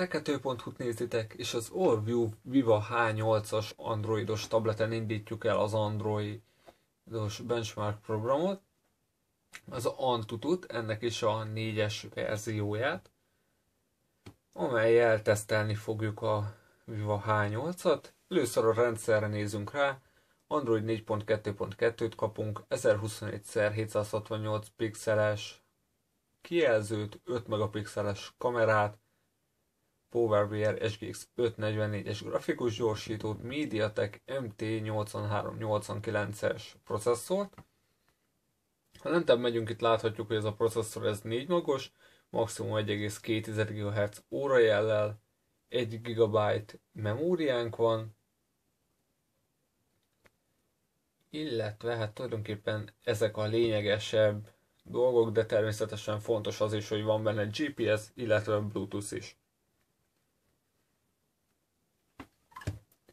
Tech2.hu-t nézitek, és az Allview Viva H8-as androidos tableten indítjuk el az androidos benchmark programot, az Antutut, ennek is a négyes verzióját, amelyel tesztelni fogjuk a Viva H8-at. Először a rendszerre nézünk rá, Android 4.2.2-t kapunk, 1024x768 pixeles kijelzőt, 5 megapixeles kamerát, PowerVR SGX 544-es grafikus gyorsítót, MediaTek MT8389-es processzort. Ha lentebb megyünk, itt láthatjuk, hogy ez a processzor ez 4 magos, maximum 1,2 GHz órajellel, 1 GB memóriánk van, illetve hát tulajdonképpen ezek a lényegesebb dolgok, de természetesen fontos az is, hogy van benne GPS, illetve Bluetooth is.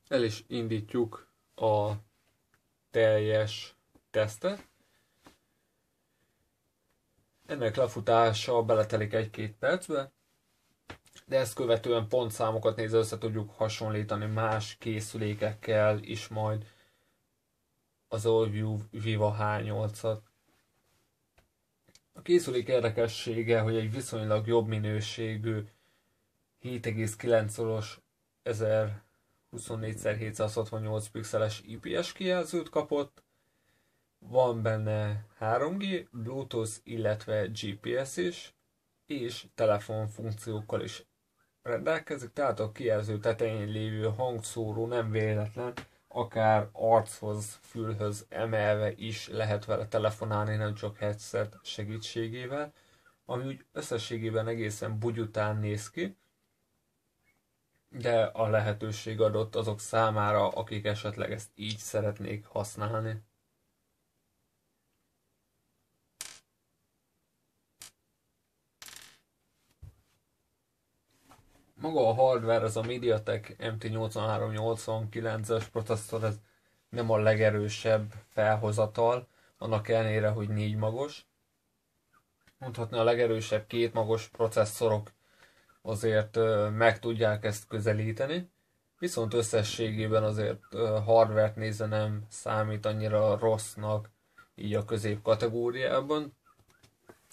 El is indítjuk a teljes tesztet. Ennek lefutása beletelik egy-két percbe, de ezt követően pontszámokat nézve össze tudjuk hasonlítani más készülékekkel is majd az Allview Viva H8-at. A készülék érdekessége, hogy egy viszonylag jobb minőségű 7,9-szoros 1024x768 pixeles IPS kijelzőt kapott, van benne 3G, Bluetooth, illetve GPS is, és telefon funkciókkal is rendelkezik, tehát a kijelző tetején lévő hangszóró nem véletlen, akár archoz, fülhöz emelve is lehet vele telefonálni, nem csak headset segítségével, ami úgy összességében egészen bugyután néz ki, de a lehetőség adott azok számára, akik esetleg ezt így szeretnék használni. maga a hardware, ez a MediaTek MT8389-es processzor, ez nem a legerősebb felhozatal, annak ellenére, hogy négy magos. Mondhatni a legerősebb két magos processzorok azért meg tudják ezt közelíteni, viszont összességében azért hardware nézve nem számít annyira rossznak így a közép kategóriában.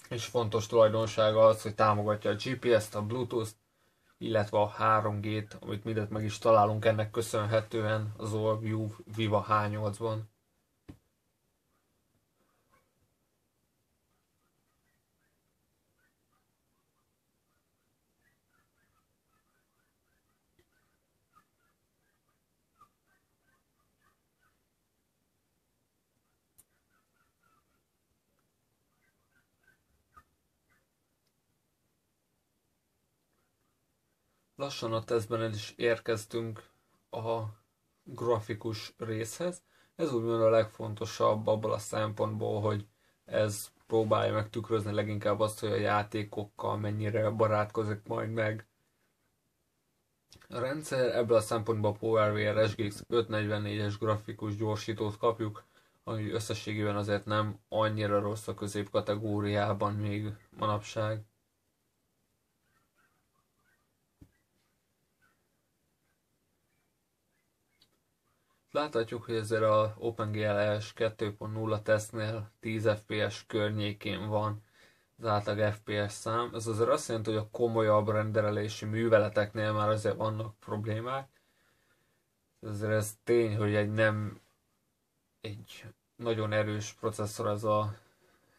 És fontos tulajdonsága az, hogy támogatja a GPS-t, a Bluetooth-t, illetve a 3G-t, amit mindent meg is találunk ennek köszönhetően az Allview Viva H8-ban. Lassan a tesztben el is érkeztünk a grafikus részhez. Ez úgymond a legfontosabb abból a szempontból, hogy ez próbálja meg tükrözni leginkább azt, hogy a játékokkal mennyire barátkozik majd meg. A rendszer ebből a szempontból a PowerVR SGX 544-es grafikus gyorsítót kapjuk, ami összességében azért nem annyira rossz a középkategóriában még manapság. Láthatjuk, hogy ezzel a OpenGL-es 2.0 tesztnél 10 FPS környékén van az átlag FPS szám. Ez azért azt jelenti, hogy a komolyabb rendelési műveleteknél már azért vannak problémák. Ezért ez tény, hogy egy nem egy nagyon erős processzor ez a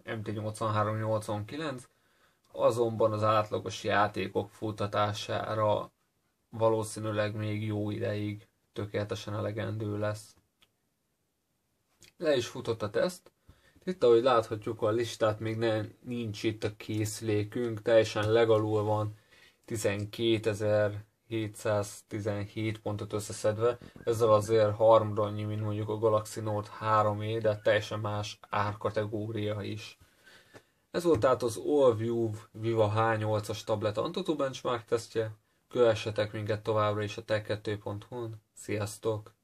MT8389, azonban az átlagos játékok futtatására valószínűleg még jó ideig tökéletesen elegendő lesz. Le is futott a teszt. Itt, ahogy láthatjuk a listát, még nem, nincs itt a készülékünk, teljesen legalul van 12.717 pontot összeszedve. Ezzel azért harmadra annyi, mint mondjuk a Galaxy Note 3e, de teljesen más árkategória is. Ez volt tehát az Allview Viva H8-as tablet Antutu benchmark tesztje. Kövessetek minket továbbra is a tech2.hu-n. Sziasztok!